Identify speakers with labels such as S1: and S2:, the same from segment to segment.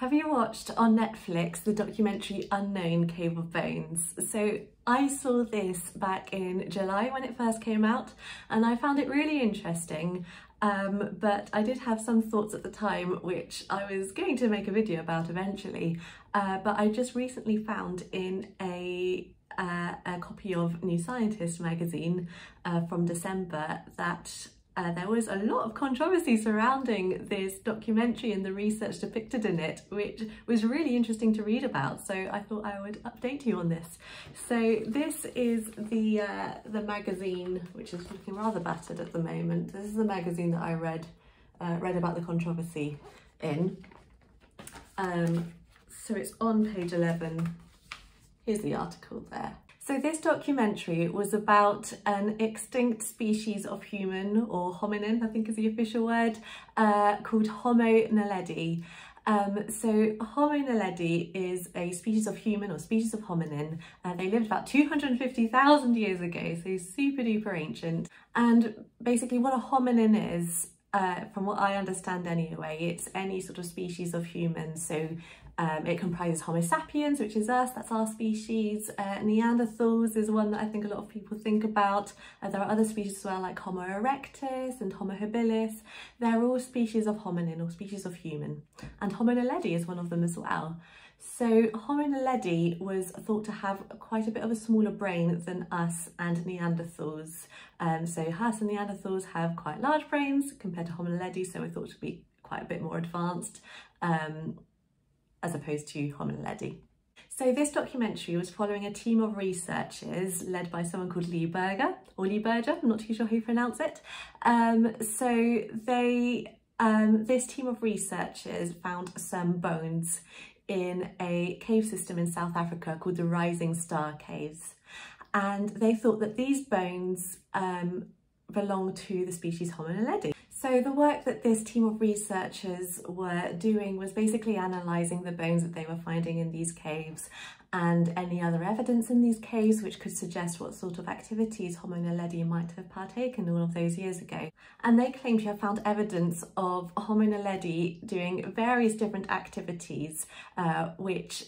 S1: Have you watched on Netflix the documentary Unknown Cave of Bones? So I saw this back in July when it first came out and I found it really interesting um, but I did have some thoughts at the time which I was going to make a video about eventually uh, but I just recently found in a uh, a copy of New Scientist magazine uh, from December that uh, there was a lot of controversy surrounding this documentary and the research depicted in it, which was really interesting to read about. So I thought I would update you on this. So this is the uh, the magazine, which is looking rather battered at the moment. This is the magazine that I read uh, read about the controversy in. Um, so it's on page 11. Here's the article there. So this documentary was about an extinct species of human, or hominin, I think is the official word, uh, called Homo naledi. Um, so Homo naledi is a species of human or species of hominin. Uh, they lived about 250,000 years ago, so super duper ancient. And basically what a hominin is, uh, from what I understand anyway, it's any sort of species of human. So um, it comprises Homo sapiens, which is us, that's our species. Uh, Neanderthals is one that I think a lot of people think about. Uh, there are other species as well, like Homo erectus and Homo habilis. They're all species of hominin or species of human. And Homo naledi is one of them as well. So Homo naledi was thought to have quite a bit of a smaller brain than us and Neanderthals. Um, so us and Neanderthals have quite large brains compared to Homo naledi, so we're thought to be quite a bit more advanced. Um, as opposed to Homo naledi. So this documentary was following a team of researchers led by someone called Lee Berger, or Lee Berger, I'm not too sure how you pronounce it. Um, so they, um, this team of researchers found some bones in a cave system in South Africa called the Rising Star Caves. And they thought that these bones um, belong to the species Homo naledi. So the work that this team of researchers were doing was basically analysing the bones that they were finding in these caves and any other evidence in these caves which could suggest what sort of activities Homo naledi might have partaken all of those years ago. And they claim to have found evidence of Homo naledi doing various different activities uh, which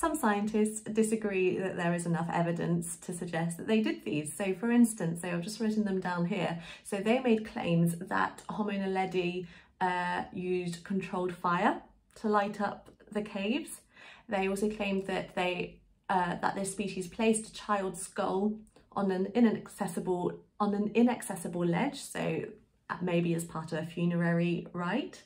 S1: some scientists disagree that there is enough evidence to suggest that they did these. So for instance, so I've just written them down here. So they made claims that Homo naledi uh, used controlled fire to light up the caves. They also claimed that they uh, that this species placed a child's skull on an inaccessible on an inaccessible ledge, so maybe as part of a funerary rite.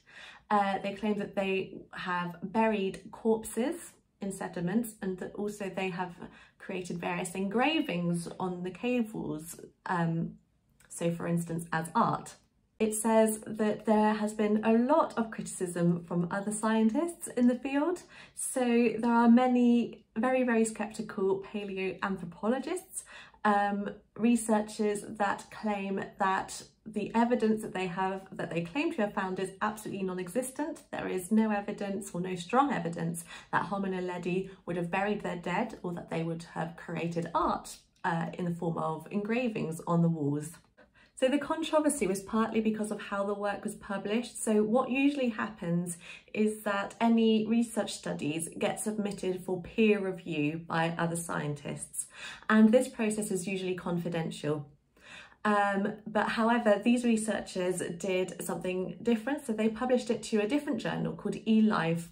S1: Uh, they claim that they have buried corpses in sediments and that also they have created various engravings on the cave walls, um, so for instance as art. It says that there has been a lot of criticism from other scientists in the field. So there are many very, very skeptical paleoanthropologists, um, researchers that claim that the evidence that they have, that they claim to have found is absolutely non-existent. There is no evidence or no strong evidence that Homo naledi would have buried their dead or that they would have created art uh, in the form of engravings on the walls. So the controversy was partly because of how the work was published. So what usually happens is that any research studies get submitted for peer review by other scientists. And this process is usually confidential. Um, but however, these researchers did something different. So they published it to a different journal called eLife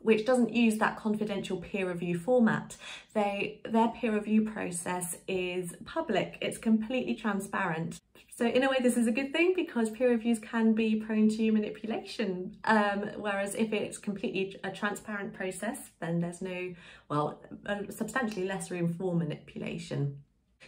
S1: which doesn't use that confidential peer review format. They, their peer review process is public, it's completely transparent. So in a way, this is a good thing because peer reviews can be prone to manipulation. Um, whereas if it's completely a transparent process, then there's no, well, substantially less room for manipulation.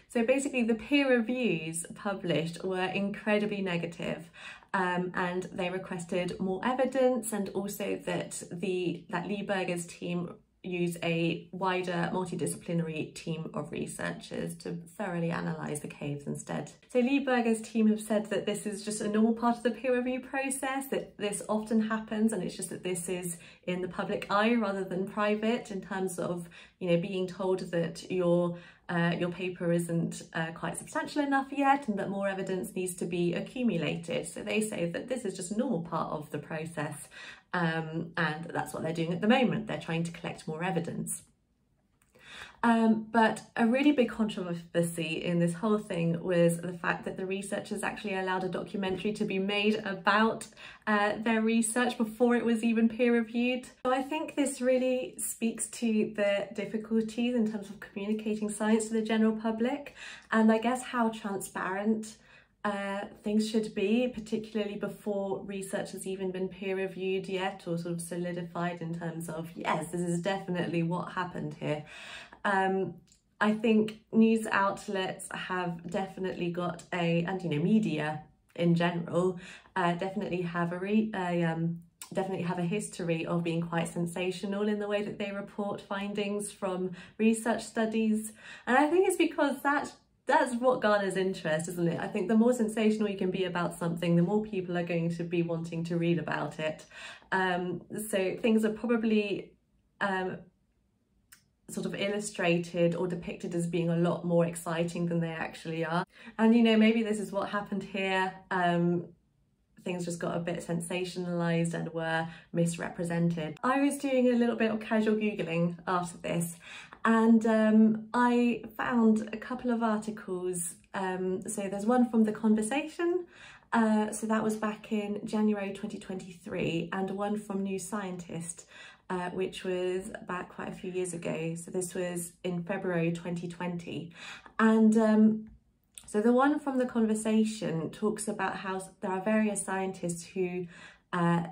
S1: So basically the peer reviews published were incredibly negative um, and they requested more evidence and also that the that Lee Berger's team use a wider multidisciplinary team of researchers to thoroughly analyse the caves instead. So Lee Berger's team have said that this is just a normal part of the peer review process, that this often happens and it's just that this is in the public eye rather than private in terms of, you know, being told that your uh, your paper isn't uh, quite substantial enough yet and that more evidence needs to be accumulated. So they say that this is just a normal part of the process um, and that's what they're doing at the moment. They're trying to collect more evidence. Um, but a really big controversy in this whole thing was the fact that the researchers actually allowed a documentary to be made about uh, their research before it was even peer reviewed. So I think this really speaks to the difficulties in terms of communicating science to the general public and I guess how transparent uh, things should be, particularly before research has even been peer reviewed yet or sort of solidified in terms of, yes, this is definitely what happened here. Um, I think news outlets have definitely got a, and you know, media in general, uh, definitely have a, re, a um, definitely have a history of being quite sensational in the way that they report findings from research studies. And I think it's because that that's what garners interest, isn't it? I think the more sensational you can be about something, the more people are going to be wanting to read about it. Um, so things are probably um, sort of illustrated or depicted as being a lot more exciting than they actually are. And you know, maybe this is what happened here. Um, things just got a bit sensationalized and were misrepresented. I was doing a little bit of casual Googling after this and um, I found a couple of articles. Um, so there's one from The Conversation, uh, so that was back in January 2023, and one from New Scientist, uh, which was back quite a few years ago. So this was in February 2020. And um, so the one from the conversation talks about how there are various scientists who uh,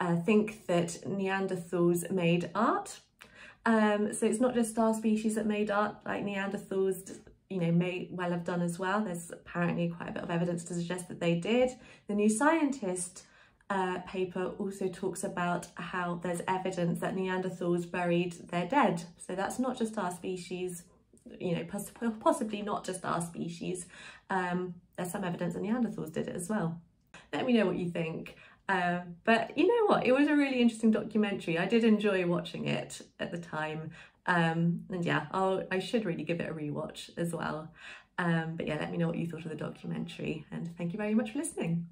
S1: uh, think that Neanderthals made art. Um, so it's not just our species that made art, like Neanderthals you know, may well have done as well. There's apparently quite a bit of evidence to suggest that they did. The New Scientist uh, paper also talks about how there's evidence that Neanderthals buried their dead. So that's not just our species, you know, poss possibly not just our species. Um, there's some evidence that Neanderthals did it as well. Let me know what you think. Uh, but you know what, it was a really interesting documentary. I did enjoy watching it at the time. Um, and yeah, I'll, I should really give it a rewatch as well. Um, but yeah, let me know what you thought of the documentary and thank you very much for listening.